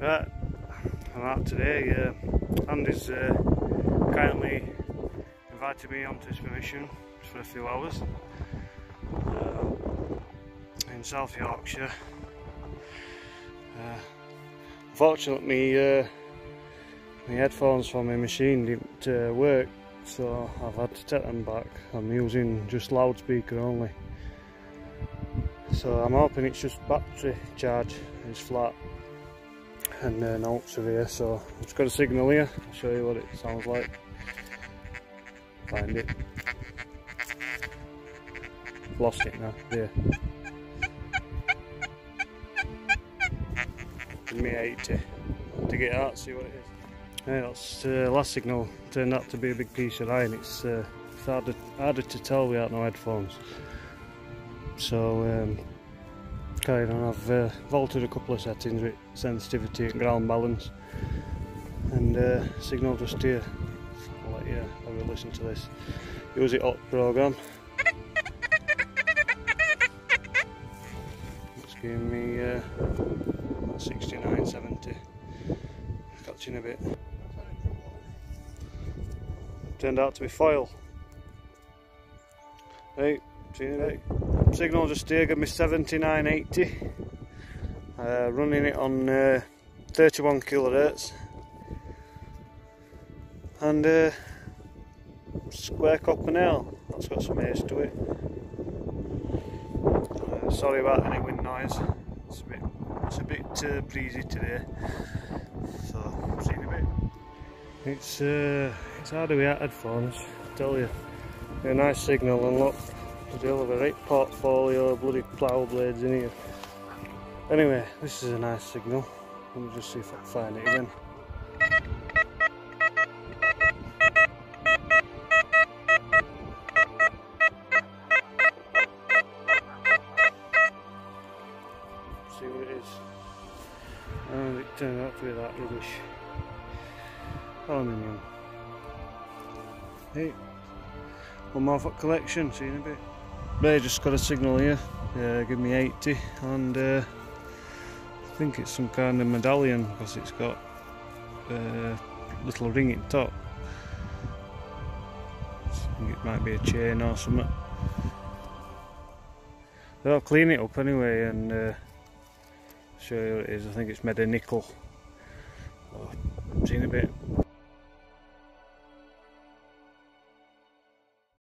Right, I'm out today. Uh, Andy's uh, kindly invited me onto his permission for a few hours uh, in South Yorkshire. Uh, unfortunately, uh, my headphones from my machine didn't uh, work, so I've had to take them back. I'm using just loudspeaker only. So I'm hoping it's just battery charge, it's flat and uh, notes are here so I've just got a signal here I'll show you what it sounds like. Find it. Lost it now there give me 80 to get out see what it is. Yeah, that's uh, last signal turned out to be a big piece of iron. It's, uh, it's harder, harder to tell without no headphones. So um, carried on. I've uh, vaulted a couple of settings with sensitivity and ground balance and uh, signal just here. I'll let you have a listen to this. Use it up program. It's giving me uh, 69.70. Catching a bit. Turned out to be foil. Hey, see you in signal just here give me 7980 uh, running it on uh, 31 kilohertz. And uh, square copper nail that's got some ace to it. Uh, sorry about any wind noise. It's a bit it's a bit uh, breezy today. So see you a bit. It's uh, it's hard to be at headphones I tell you. A nice signal and look deal with a right portfolio of bloody plough blades in here. Anyway, this is a nice signal. Let me just see if I can find it again. See what it is. And it turned out to be that rubbish. Aluminium. Hey. One more for collection, see you in a bit. They just got a signal here, uh, give me 80 and uh, I think it's some kind of medallion because it's got a uh, little ring at top. I think it might be a chain or something. But I'll clean it up anyway and uh, show you what it is. I think it's made of nickel. Oh, see in a bit.